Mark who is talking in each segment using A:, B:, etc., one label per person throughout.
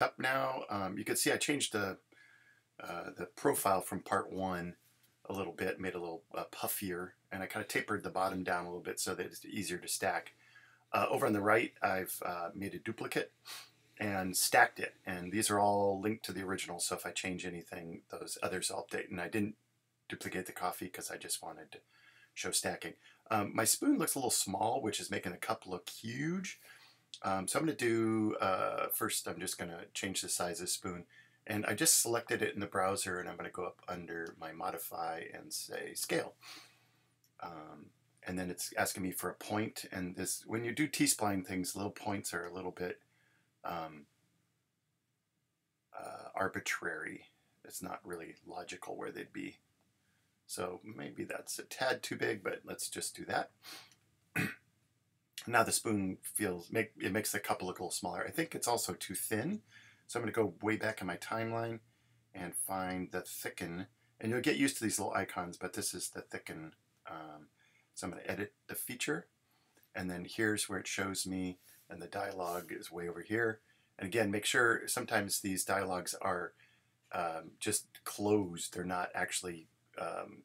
A: up now. Um, you can see I changed the uh, the profile from part one a little bit, made a little uh, puffier, and I kind of tapered the bottom down a little bit so that it's easier to stack. Uh, over on the right, I've uh, made a duplicate and stacked it, and these are all linked to the original, so if I change anything, those others will update. And I didn't duplicate the coffee because I just wanted to show stacking. Um, my spoon looks a little small, which is making the cup look huge. Um, so I'm going to do, uh, first I'm just going to change the size of the spoon. And I just selected it in the browser and I'm going to go up under my modify and say scale. Um, and then it's asking me for a point. And this, when you do T-spline things, little points are a little bit um, uh, arbitrary. It's not really logical where they'd be. So maybe that's a tad too big, but let's just do that. Now the spoon feels, make it makes the cup look a little smaller. I think it's also too thin. So I'm going to go way back in my timeline and find the thicken. And you'll get used to these little icons, but this is the thicken. Um, so I'm going to edit the feature. And then here's where it shows me, and the dialogue is way over here. And again, make sure sometimes these dialogues are um, just closed. They're not actually um,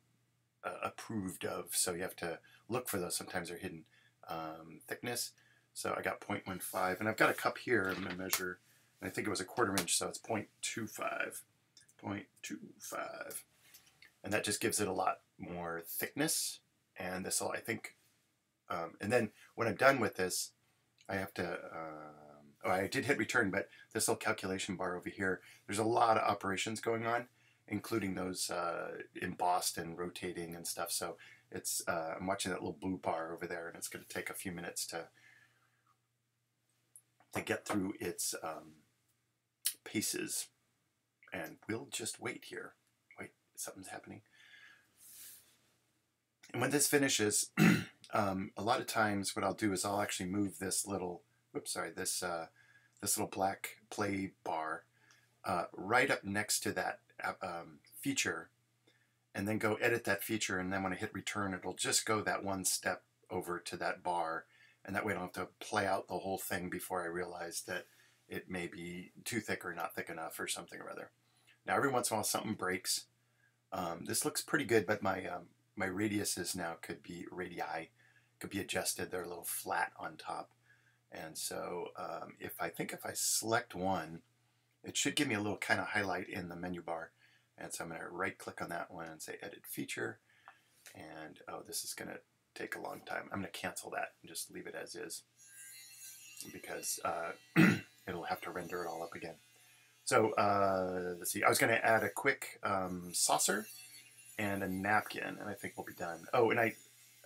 A: uh, approved of. So you have to look for those. Sometimes they're hidden um, thickness. So I got 0.15, and I've got a cup here. I'm going to measure I think it was a quarter inch, so it's 0.25. 0.25. And that just gives it a lot more thickness. And this will, I think, um, and then when I'm done with this, I have to, um, oh, I did hit return, but this little calculation bar over here, there's a lot of operations going on, including those uh, embossed and rotating and stuff. So it's, uh, I'm watching that little blue bar over there, and it's going to take a few minutes to to get through its um, paces. And we'll just wait here. Wait, something's happening. And when this finishes, um, a lot of times what I'll do is I'll actually move this little, whoops, sorry, this, uh, this little black play bar uh, right up next to that uh, um, feature and then go edit that feature and then when I hit return it'll just go that one step over to that bar and that way I don't have to play out the whole thing before I realize that it may be too thick or not thick enough or something or other. Now every once in a while something breaks. Um, this looks pretty good, but my um, my radiuses now could be radii, could be adjusted. They're a little flat on top. And so um, if I think if I select one, it should give me a little kind of highlight in the menu bar. And so I'm going to right click on that one and say edit feature. And oh, this is going to take a long time. I'm going to cancel that and just leave it as is because uh, it'll have to render it all up again. So uh, let's see, I was going to add a quick um, saucer and a napkin, and I think we'll be done. Oh, and I,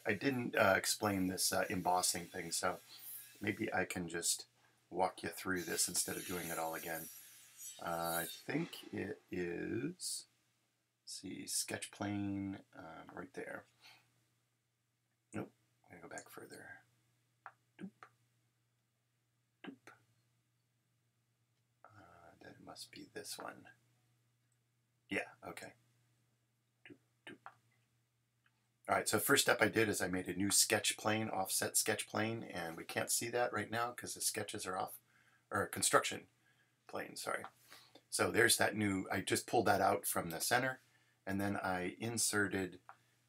A: I didn't uh, explain this uh, embossing thing, so maybe I can just walk you through this instead of doing it all again. I think it is, see, sketch plane um, right there. Nope, I'm going to go back further. Doop. Doop. Uh, that must be this one. Yeah, okay. Doop, doop. All right, so first step I did is I made a new sketch plane, offset sketch plane, and we can't see that right now because the sketches are off, or construction plane, sorry. So there's that new, I just pulled that out from the center, and then I inserted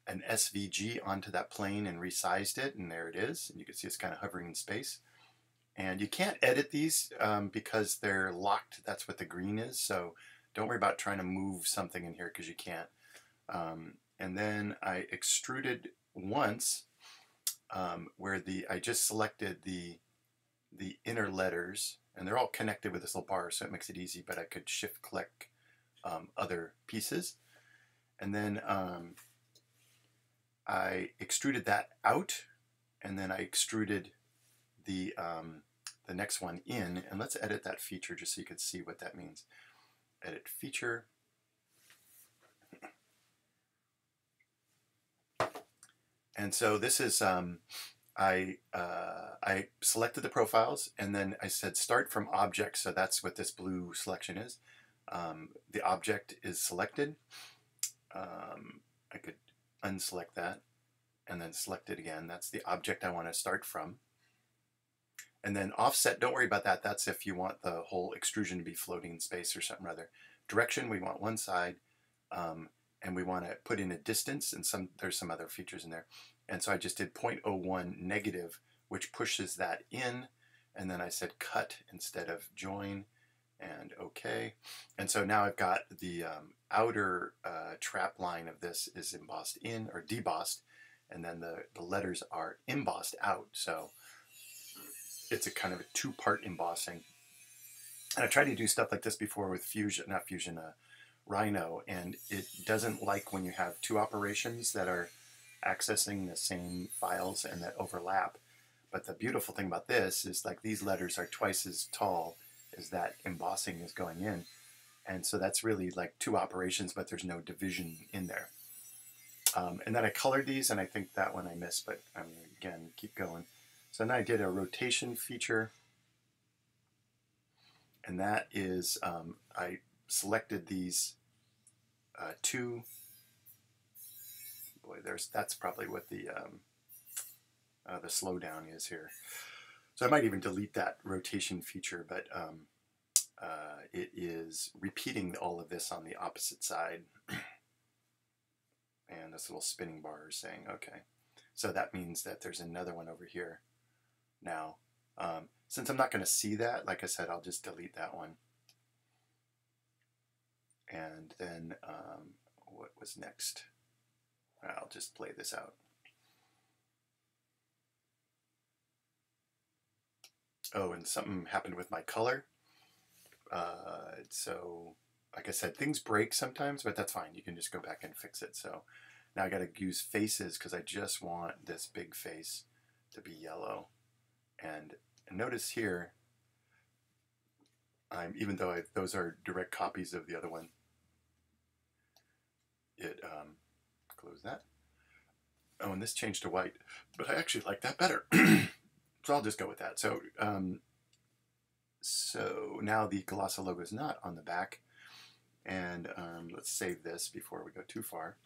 A: an SVG onto that plane and resized it, and there it is. And you can see it's kind of hovering in space. And you can't edit these um, because they're locked. That's what the green is. So don't worry about trying to move something in here because you can't. Um, and then I extruded once um, where the I just selected the the inner letters and they're all connected with this little bar so it makes it easy but I could shift click um, other pieces and then um, I extruded that out and then I extruded the um, the next one in, and let's edit that feature just so you can see what that means. Edit feature. And so this is, um, I, uh, I selected the profiles and then I said start from object, so that's what this blue selection is. Um, the object is selected. Um, I could unselect that and then select it again. That's the object I want to start from. And then offset, don't worry about that. That's if you want the whole extrusion to be floating in space or something rather. Direction, we want one side. Um, and we want to put in a distance and some there's some other features in there. And so I just did 0.01 negative, which pushes that in. And then I said cut instead of join and OK. And so now I've got the um, outer uh, trap line of this is embossed in or debossed. And then the, the letters are embossed out. So it's a kind of a two-part embossing. And I tried to do stuff like this before with Fusion, not Fusion, uh, Rhino, and it doesn't like when you have two operations that are accessing the same files and that overlap. But the beautiful thing about this is like these letters are twice as tall as that embossing is going in. And so that's really like two operations, but there's no division in there. Um, and then I colored these, and I think that one I missed, but I'm mean, again, keep going. So then I did a rotation feature, and that is, um, I selected these uh, two, boy, there's that's probably what the, um, uh, the slowdown is here. So I might even delete that rotation feature, but um, uh, it is repeating all of this on the opposite side. and this little spinning bar is saying, okay. So that means that there's another one over here now. Um, since I'm not going to see that, like I said, I'll just delete that one. And then um, what was next? I'll just play this out. Oh, and something happened with my color. Uh, so, like I said, things break sometimes, but that's fine. You can just go back and fix it. So now I got to use faces because I just want this big face to be yellow. And notice here, I'm, even though I, those are direct copies of the other one, it, um, close that. Oh, and this changed to white, but I actually like that better. so I'll just go with that. So, um, so now the Gulassa logo is not on the back. And um, let's save this before we go too far.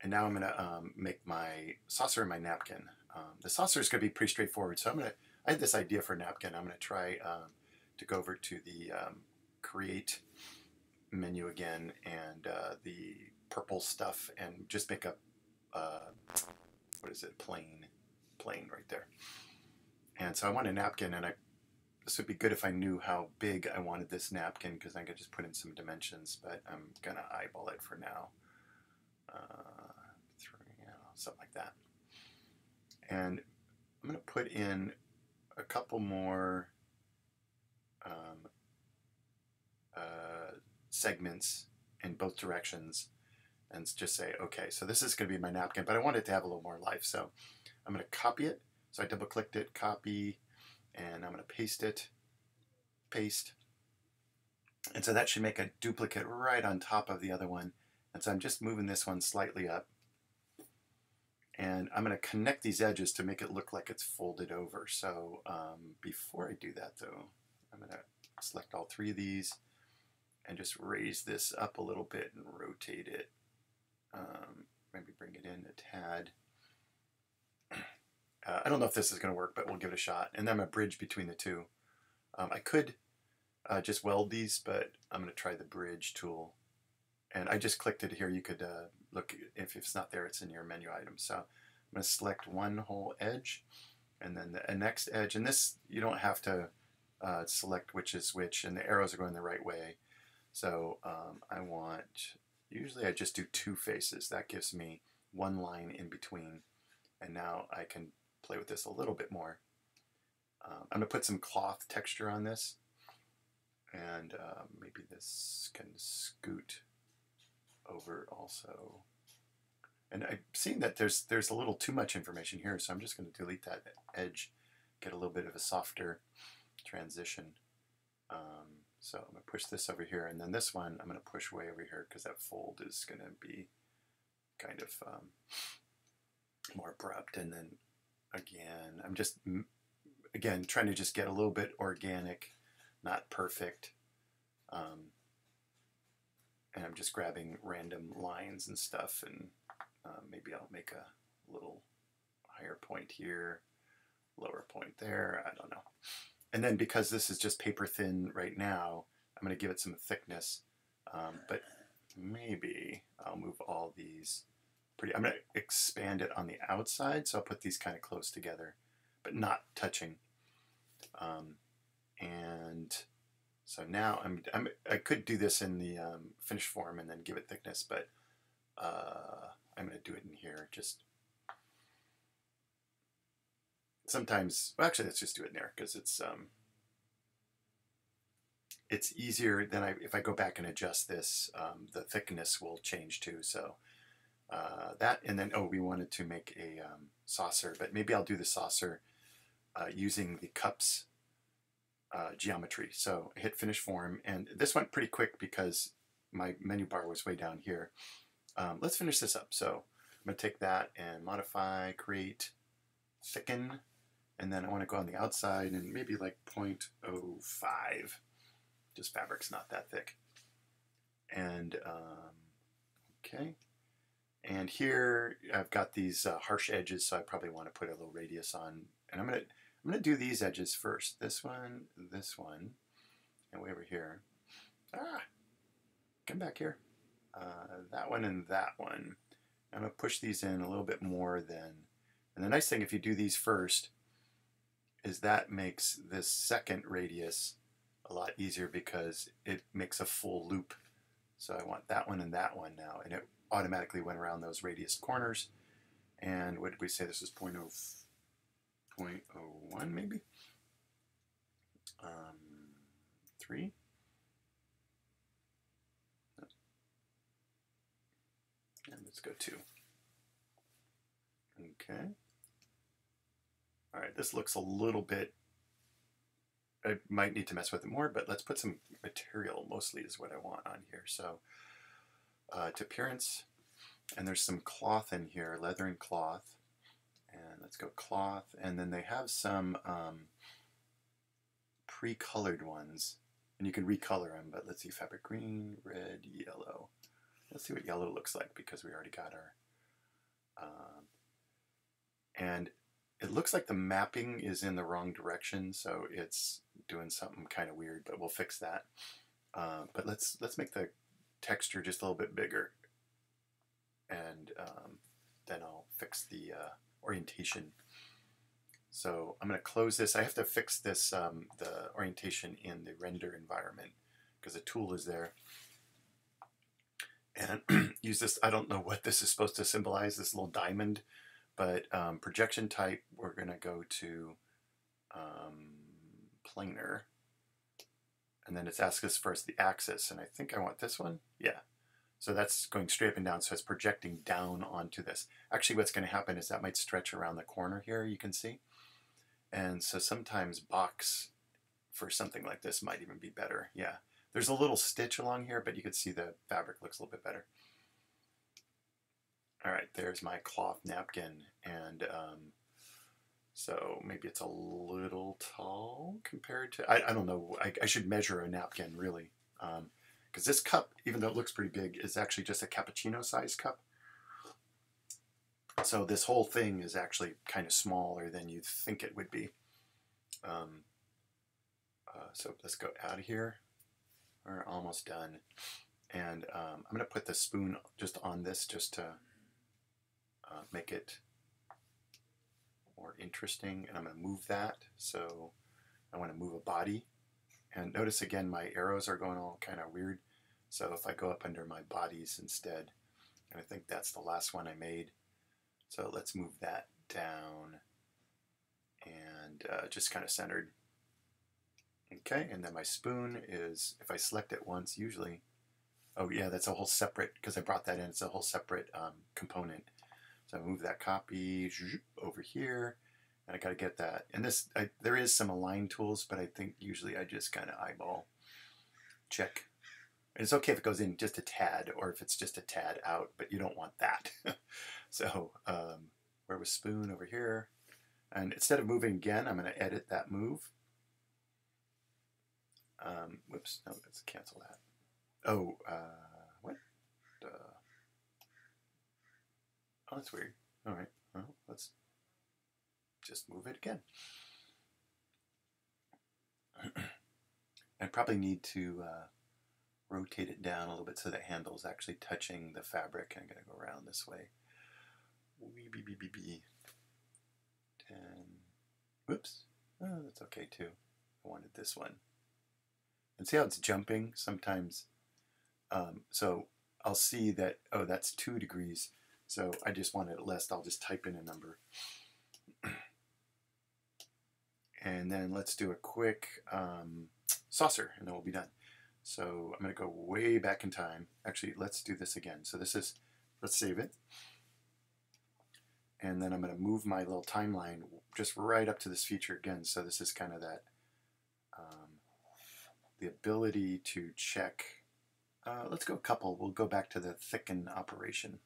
A: And now I'm going to um, make my saucer and my napkin. Um, the saucer is going to be pretty straightforward. So I'm going to, I had this idea for a napkin. I'm going to try um, to go over to the um, create menu again and uh, the purple stuff and just make a, uh, what is it, plane, plane right there. And so I want a napkin and I, this would be good if I knew how big I wanted this napkin because I could just put in some dimensions, but I'm going to eyeball it for now. Uh, you know, something like that. And I'm going to put in a couple more um, uh, segments in both directions and just say, okay, so this is going to be my napkin, but I want it to have a little more life. So I'm going to copy it. So I double clicked it, copy, and I'm going to paste it, paste. And so that should make a duplicate right on top of the other one. And so I'm just moving this one slightly up. And I'm going to connect these edges to make it look like it's folded over. So um, before I do that though, I'm going to select all three of these and just raise this up a little bit and rotate it. Um, maybe bring it in a tad. Uh, I don't know if this is going to work, but we'll give it a shot. And then I'm going to bridge between the two. Um, I could uh, just weld these, but I'm going to try the bridge tool. And I just clicked it here. You could uh, look, if it's not there, it's in your menu item. So I'm going to select one whole edge and then the next edge. And this, you don't have to uh, select which is which, and the arrows are going the right way. So um, I want, usually I just do two faces. That gives me one line in between. And now I can play with this a little bit more. Um, I'm going to put some cloth texture on this. And uh, maybe this can scoot over also. And I've seen that there's there's a little too much information here, so I'm just going to delete that edge, get a little bit of a softer transition. Um, so I'm going to push this over here, and then this one I'm going to push way over here because that fold is going to be kind of um, more abrupt. And then again, I'm just, again, trying to just get a little bit organic, not perfect. Um, and I'm just grabbing random lines and stuff, and uh, maybe I'll make a little higher point here, lower point there. I don't know. And then because this is just paper thin right now, I'm going to give it some thickness. Um, but maybe I'll move all these pretty. I'm going to expand it on the outside, so I'll put these kind of close together, but not touching. Um, and so now I'm, I'm, i could do this in the um, finished form and then give it thickness, but uh, I'm going to do it in here. Just sometimes, well, actually, let's just do it in there because it's um, it's easier than I, if I go back and adjust this, um, the thickness will change too. So uh, that, and then, oh, we wanted to make a um, saucer, but maybe I'll do the saucer uh, using the cups uh, geometry. So hit finish form, and this went pretty quick because my menu bar was way down here. Um, let's finish this up. So I'm to take that and modify, create, thicken, and then I want to go on the outside and maybe like 0.05. Just fabric's not that thick. And um, okay. And here I've got these uh, harsh edges, so I probably want to put a little radius on. And I'm gonna I'm gonna do these edges first. This one, this one, and way over here. Ah, come back here. Uh, that one and that one. I'm gonna push these in a little bit more than. And the nice thing if you do these first is that makes this second radius a lot easier because it makes a full loop. So I want that one and that one now, and it automatically went around those radius corners. And what did we say? This is 0, 0.01 maybe? Um, 3? And let's go 2. Okay. All right, this looks a little bit I might need to mess with it more, but let's put some material mostly is what I want on here. So uh, to appearance, and there's some cloth in here, leather and cloth. And let's go cloth, and then they have some um, pre-colored ones, and you can recolor them, but let's see, fabric green, red, yellow. Let's see what yellow looks like because we already got our, um, and it looks like the mapping is in the wrong direction, so it's doing something kind of weird, but we'll fix that. Uh, but let's let's make the texture just a little bit bigger, and um, then I'll fix the uh, orientation. So I'm going to close this. I have to fix this um, the orientation in the render environment because the tool is there. And use this. I don't know what this is supposed to symbolize. This little diamond but um, projection type, we're going to go to um, planar. And then it's asked us first the axis. And I think I want this one. Yeah. So that's going straight up and down. So it's projecting down onto this. Actually, what's going to happen is that might stretch around the corner here, you can see. And so sometimes box for something like this might even be better. Yeah. There's a little stitch along here, but you can see the fabric looks a little bit better. All right, there's my cloth napkin. And um, so maybe it's a little tall compared to, I, I don't know, I, I should measure a napkin really. Because um, this cup, even though it looks pretty big, is actually just a cappuccino size cup. So this whole thing is actually kind of smaller than you think it would be. Um, uh, so let's go out of here. We're almost done. And um, I'm going to put the spoon just on this just to uh, make it more interesting. And I'm going to move that. So I want to move a body. And notice again, my arrows are going all kind of weird. So if I go up under my bodies instead, and I think that's the last one I made. So let's move that down and uh, just kind of centered. Okay, and then my spoon is, if I select it once, usually, oh yeah, that's a whole separate, because I brought that in, it's a whole separate um, component. So I move that copy over here, and I got to get that. And this, I, there is some align tools, but I think usually I just kind of eyeball check. And it's okay if it goes in just a tad, or if it's just a tad out, but you don't want that. so um, where was spoon over here? And instead of moving again, I'm going to edit that move. Um, whoops, no, let's cancel that. Oh, uh, what? Uh, Oh, that's weird. All right. Well, let's just move it again. I probably need to uh, rotate it down a little bit so the handle is actually touching the fabric. I'm going to go around this way. Wee, bee, bee, bee, bee. 10. Whoops. Oh, that's okay too. I wanted this one. And see how it's jumping sometimes? Um, so I'll see that, oh, that's 2 degrees. So I just want it list. I'll just type in a number. and then let's do a quick um, saucer and then we'll be done. So I'm going to go way back in time. Actually, let's do this again. So this is, let's save it. And then I'm going to move my little timeline just right up to this feature again. So this is kind of that, um, the ability to check. Uh, let's go a couple. We'll go back to the thicken operation.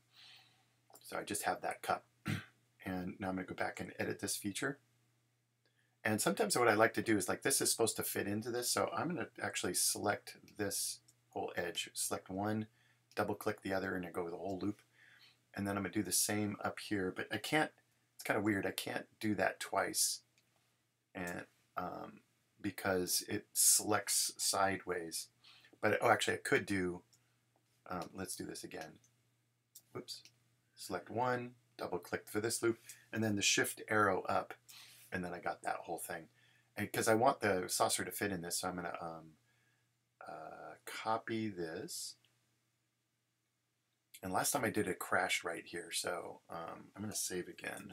A: So I just have that cut. and now I'm going to go back and edit this feature. And sometimes what I like to do is like this is supposed to fit into this, so I'm going to actually select this whole edge. Select one, double click the other, and I go the whole loop. And then I'm going to do the same up here, but I can't, it's kind of weird, I can't do that twice. And um, because it selects sideways. But, oh, actually I could do, um, let's do this again. Whoops. Select one, double click for this loop, and then the shift arrow up and then I got that whole thing. Because I want the saucer to fit in this, so I'm going to um, uh, copy this. And last time I did it crashed right here, so um, I'm going to save again.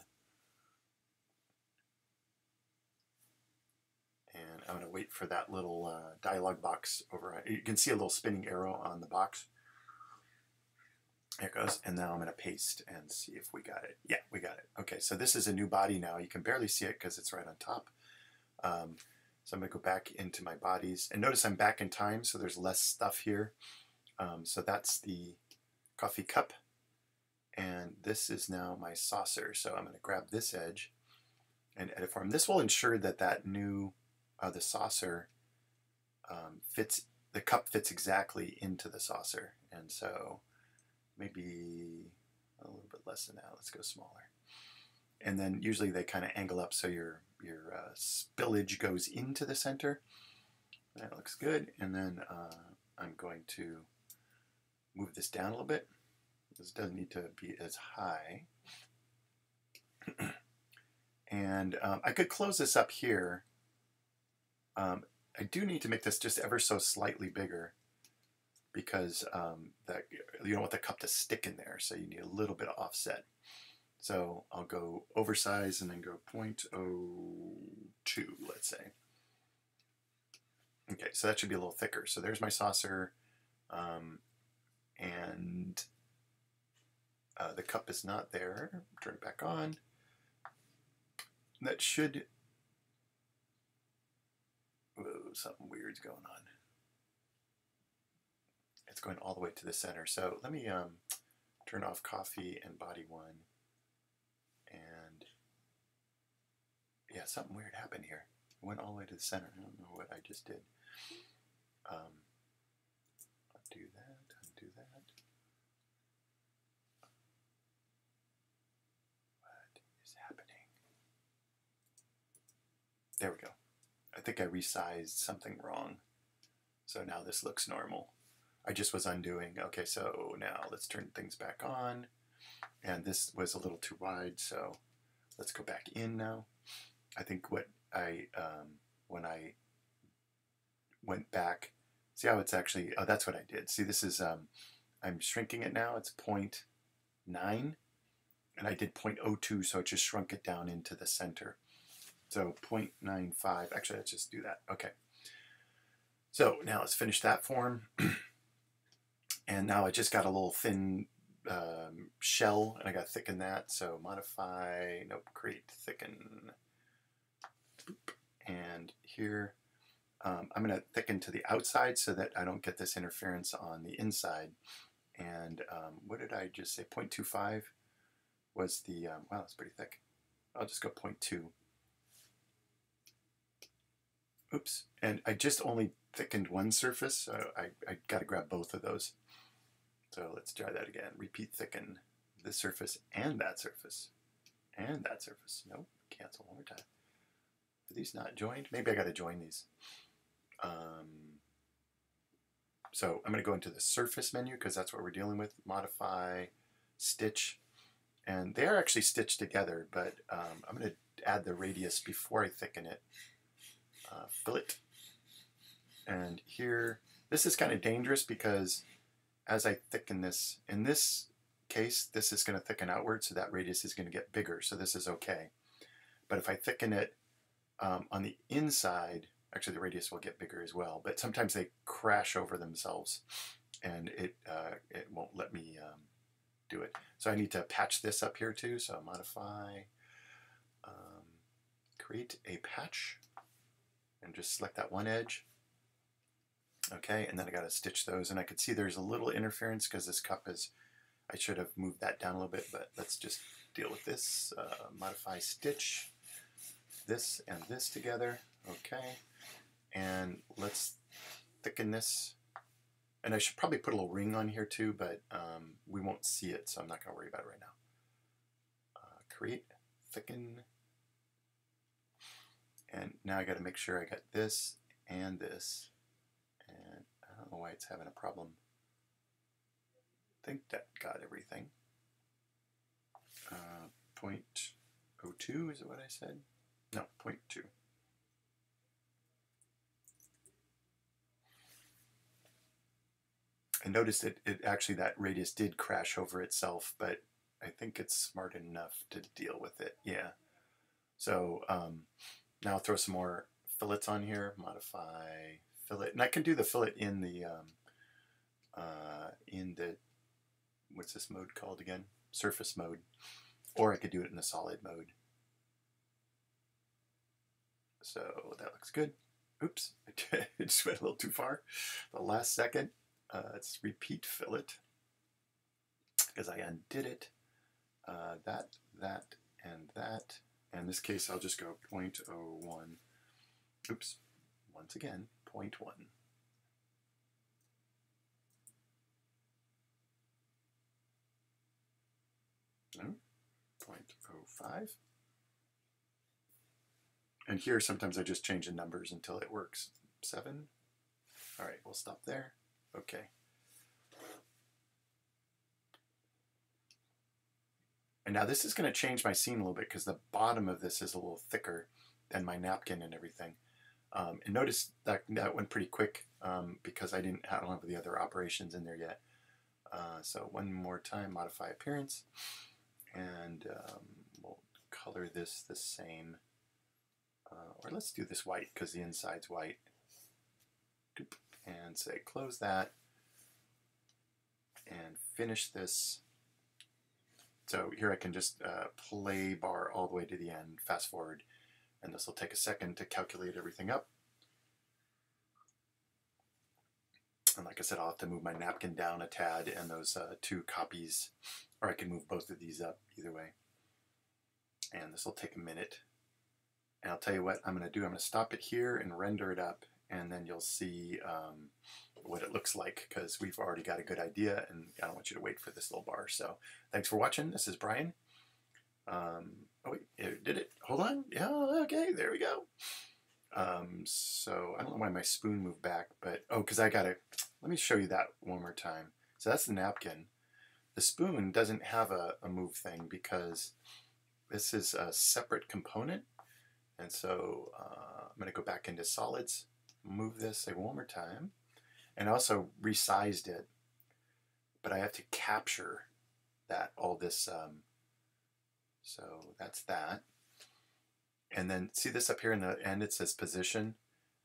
A: And I'm going to wait for that little uh, dialog box over. You can see a little spinning arrow on the box. There it goes. And now I'm going to paste and see if we got it. Yeah, we got it. Okay, so this is a new body now. You can barely see it because it's right on top. Um, so I'm going to go back into my bodies. And notice I'm back in time, so there's less stuff here. Um, so that's the coffee cup. And this is now my saucer. So I'm going to grab this edge and edit form. This will ensure that that new, uh, the saucer um, fits, the cup fits exactly into the saucer. And so maybe a little bit less than that. Let's go smaller. And then usually they kind of angle up so your, your uh, spillage goes into the center. That looks good. And then uh, I'm going to move this down a little bit. This doesn't need to be as high. and um, I could close this up here. Um, I do need to make this just ever so slightly bigger because um, that you don't want the cup to stick in there, so you need a little bit of offset. So I'll go oversize and then go 0.02, let's say. Okay, so that should be a little thicker. So there's my saucer, um, and uh, the cup is not there. Turn it back on. That should. Whoa, something weird's going on it's going all the way to the center. So let me um, turn off coffee and body one. And yeah, something weird happened here. It went all the way to the center. I don't know what I just did. Um, undo that, undo that. What is happening? There we go. I think I resized something wrong. So now this looks normal. I just was undoing. Okay, so now let's turn things back on. And this was a little too wide, so let's go back in now. I think what I, um, when I went back, see how it's actually, oh, that's what I did. See, this is, um, I'm shrinking it now. It's 0.9, and I did 0.02, so it just shrunk it down into the center. So 0.95, actually, let's just do that. Okay. So now let's finish that form. And now I just got a little thin um, shell and I got to thicken that. So modify, nope, create thicken. And here um, I'm going to thicken to the outside so that I don't get this interference on the inside. And um, what did I just say? 0.25 was the, um, wow, that's pretty thick. I'll just go 0.2. Oops. And I just only thickened one surface, so I, I got to grab both of those. So let's try that again. Repeat thicken this surface and that surface and that surface. Nope. cancel one more time. Are these not joined? Maybe I got to join these. Um, so I'm going to go into the surface menu because that's what we're dealing with. Modify, stitch, and they are actually stitched together, but um, I'm going to add the radius before I thicken it. Uh, fillet. And here, this is kind of dangerous because as I thicken this, in this case, this is going to thicken outward, so that radius is going to get bigger, so this is okay. But if I thicken it um, on the inside, actually the radius will get bigger as well, but sometimes they crash over themselves and it, uh, it won't let me um, do it. So I need to patch this up here too, so modify, um, create a patch, and just select that one edge. Okay, and then I got to stitch those, and I could see there's a little interference because this cup is, I should have moved that down a little bit, but let's just deal with this. Uh, modify stitch, this and this together, okay, and let's thicken this. And I should probably put a little ring on here too, but um, we won't see it, so I'm not going to worry about it right now. Uh, create, thicken, and now I got to make sure I got this and this. Don't know why it's having a problem. I think that got everything. Uh, 0.02 is it what I said? No, 0.2. I noticed that it actually that radius did crash over itself, but I think it's smart enough to deal with it. Yeah. So um, now I'll throw some more fillets on here. Modify fillet, and I can do the fillet in the um, uh, in the what's this mode called again? Surface mode, or I could do it in the solid mode. So that looks good. Oops, it just went a little too far. The last second. Uh, let's repeat fillet because I undid it. Uh, that, that, and that. In this case, I'll just go 0.01. Oops, once again, 0.1. No, 0.05. And here, sometimes I just change the numbers until it works. 7. All right, we'll stop there. Okay. And now this is going to change my scene a little bit because the bottom of this is a little thicker than my napkin and everything. Um, and notice that that went pretty quick um, because I didn't I don't have the other operations in there yet. Uh, so one more time, modify appearance, and um, we'll color this the same. Uh, or let's do this white because the inside's white. And say close that and finish this. So here I can just uh, play bar all the way to the end, fast forward, and this will take a second to calculate everything up. And like I said, I'll have to move my napkin down a tad and those uh, two copies, or I can move both of these up either way. And this will take a minute. And I'll tell you what I'm going to do. I'm going to stop it here and render it up and then you'll see um, what it looks like because we've already got a good idea and I don't want you to wait for this little bar. So thanks for watching. This is Brian. Um, oh, it did it? Hold on. Yeah, okay, there we go. Um, so I don't know why my spoon moved back, but oh, because I got to, let me show you that one more time. So that's the napkin. The spoon doesn't have a, a move thing because this is a separate component. And so uh, I'm going to go back into solids move this say one more time and also resized it but I have to capture that all this um, so that's that and then see this up here in the end it says position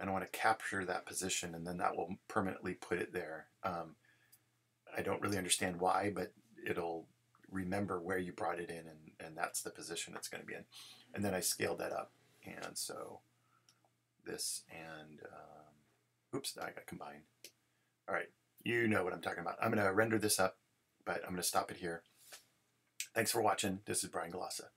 A: and I want to capture that position and then that will permanently put it there um, I don't really understand why but it'll remember where you brought it in and, and that's the position it's going to be in and then I scaled that up and so this and um, oops, I got combined. All right, you know what I'm talking about. I'm going to render this up, but I'm going to stop it here. Thanks for watching. This is Brian Gulassa.